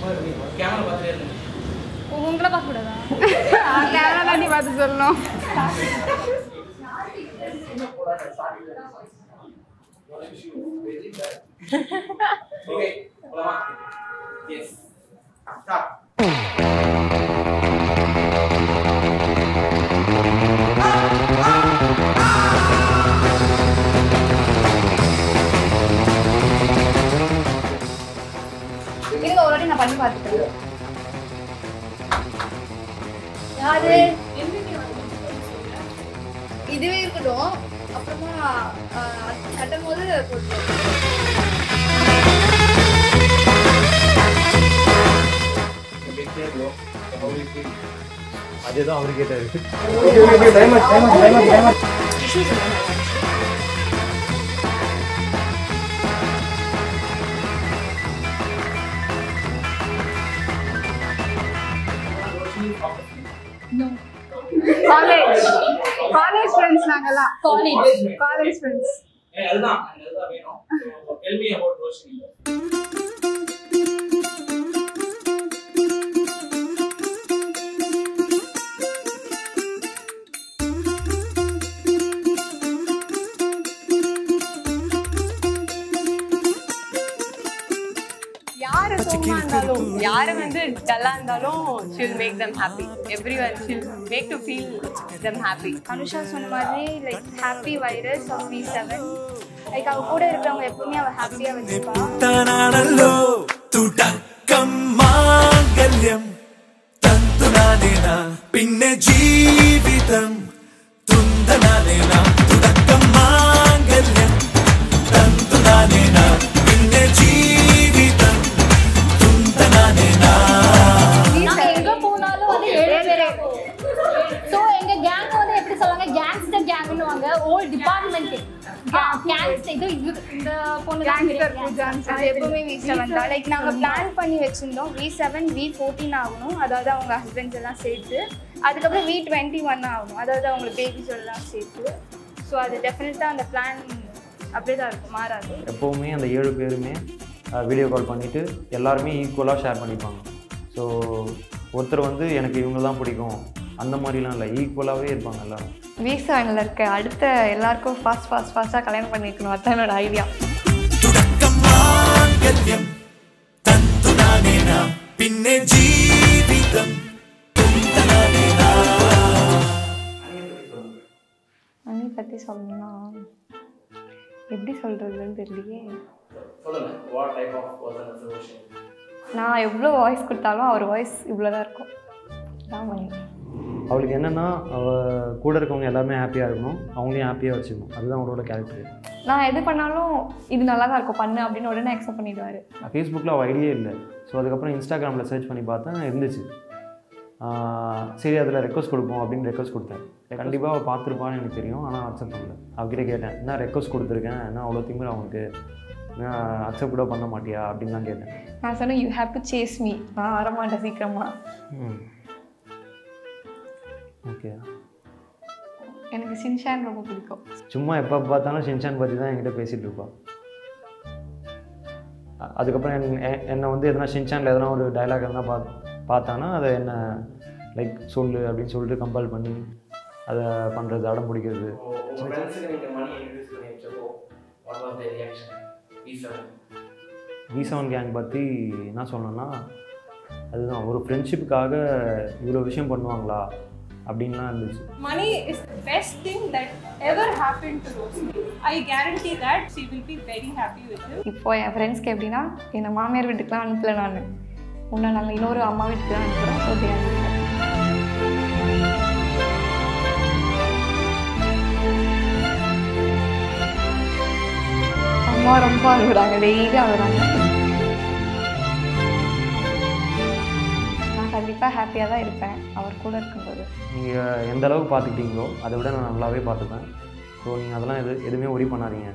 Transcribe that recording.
Camera பார்த்துட்டே இருந்தேன் உங்களை பார்க்க கூடாதா கேமரா தாண்டி பார்த்து சொல்லணும் ஓகே எஸ் ஸ்டார்ட் நான் பண்ணி பார்த்துக்கிறேன். யாரு? இதுவே இருக்கட்டும். அப்புறமா கட்டும் போது அதேதான் அவரு கேட்டாரு. நாங்கெல்லாம் காலேஜ் காலேஜ் ஃப்ரெண்ட்ஸ் அதுதான் அதுதான் வேணும். டெல் மீ அபௌட் ரோஷினி யார் சோகமா இருந்தாலும் வந்து டல்லா இருந்தாலும் still make happy every one make to feel happy Anusha சொன்ன like happy virus of V seven like அவ கூட இருக்கிறவங்க எப்பவுமே அவ ஹாப்பியா வச்சிருப்பான் പിന്നെ ജീവിതം തുന്തനാലേനാ கேங்னுவாங்க ஓல்ட் டிபார்ட்மெண்ட் இந்த எப்பவுமே வி செவன் தான். லைக் நாங்கள் பிளான் பண்ணி வச்சிருந்தோம். வி செவன் வி ஃபோர்டீன் ஆகணும். அதாவது அவங்க ஹஸ்பண்ட்ஸ் எல்லாம் சேர்த்து. அதுக்கப்புறம் வி டுவெண்ட்டி ஒன் ஆகணும். அதாவது அவங்க பேபிஸ் எல்லாம் சேர்த்து. ஸோ அது டெஃபினட்டாக அந்த பிளான் அப்படியே தான் இருக்கும். மாறாது. எப்போவுமே அந்த ஏழு பேருமே வீடியோ கால் பண்ணிவிட்டு எல்லாருமே ஈக்குவலாக ஷேர் பண்ணிப்பாங்க. ஸோ ஒருத்தர் வந்து எனக்கு இவங்க தான் பிடிக்கும். அந்த மாதிரிலாம் இல்லை ஈக்குவலாகவே இருப்பாங்க எல்லாரும் வீசானில் இருக்க அடுத்த எல்லாருக்கும் ஃபாஸ்ட் ஃபாஸ்ட் ஃபாஸ்ட்டாக கல்யாணம் பண்ணிக்கணும் அதான் என்னோட ஐடியா பின்னே ஜீவிதம் அண்ணி பற்றி சொல்லணும்னா எப்படி சொல்கிறதுன்னு தெரியலையே. நான் எவ்வளோ வாய்ஸ் கொடுத்தாலும் அவர் வாய்ஸ் இவ்வளோதான் இருக்கும். தான் பண்ணி அவளுக்கு என்னென்னா அவள் கூட இருக்கவங்க எல்லாருமே ஹாப்பியாக இருக்கணும். அவங்களையும் ஹாப்பியாக வச்சுக்கணும். அதுதான் அவளோட கேரக்டர் நான் எது பண்ணாலும் இது நல்லா தான் இருக்கும். பண்ணு அப்படின்னு உடனே அக்செப்ட் பண்ணிடுவார். ஃபேஸ்புக்கில் அவள் ஐடியே இல்லை. ஸோ அதுக்கப்புறம் இன்ஸ்டாகிராமில் சர்ச் பண்ணி பார்த்தேன் இருந்துச்சு. சரி அதில் ரெக்வஸ்ட் கொடுப்போம் அப்படின்னு ரெக்வஸ்ட் கொடுத்தேன். கண்டிப்பாக அவள் பார்த்துருப்பான்னு எனக்கு தெரியும். ஆனால் அக்செப்ட் பண்ணல. அவகிட்ட கேட்டேன் என்ன ரெக்வஸ்ட் கொடுத்துருக்கேன்? என்ன அவ்வளோ திமிர அவனுக்கு அக்செப்ட் கூட பண்ண மாட்டியா? அப்படின்னு தான் கேட்டேன். நான் சொன்னேன் you have to chase me நான் வரமாட்டேன் சீக்கிரமாக ம். ஓகே. எனக்கு சின்ஷான் ரொம்ப பிடிக்கும். சும்மா எப்போ பார்த்தாலும் ஷின்சான் பற்றி தான் என்கிட்ட பேசிகிட்டு இருப்பாள் அதுக்கப்புறம் என் என்னை வந்து எதனா ஷின்சானில் எதனா ஒரு டைலாக் எதனா பார்த்து பார்த்தானா அதை என்ன லைக் சொல்லு அப்படின்னு சொல்லிட்டு கம்பல் பண்ணி அதை பண்ணுறது அடம் பிடிக்கிறது. வி செவன் கேங் பற்றி என்ன சொல்லணும்னா அதுதான் ஒரு ஃப்ரெண்ட்ஷிப்புக்காக இவ்வளோ விஷயம் பண்ணுவாங்களா? அப்படின்லாம் இருந்துச்சு. Money is the best thing that ever happened to Roshni. I guarantee that she will be very happy with him. இப்போ என் ஃப்ரெண்ட்ஸ்க்கு எப்படின்னா என்னை மாமியார் வீட்டுக்குலாம் அனுப்பல நான். உன்னை நாங்கள் இன்னொரு அம்மா வீட்டுக்கு தான் அனுப்புகிறோம் ஸோ அம்மா ரொம்ப அழுகுறாங்க. டெய்லி அழுகுறாங்க. கண்டிப்பாக ஹாப்பியாக தான் இருப்பேன். அவர் கூட இருக்கும்போது. நீங்கள் எந்த அளவுக்கு பார்த்துக்கிட்டீங்களோ அதை விட நான் நல்லாவே பார்த்துப்பேன். ஸோ நீங்கள் அதெல்லாம் எது எதுவுமே ஒரி பண்ணாதீங்க.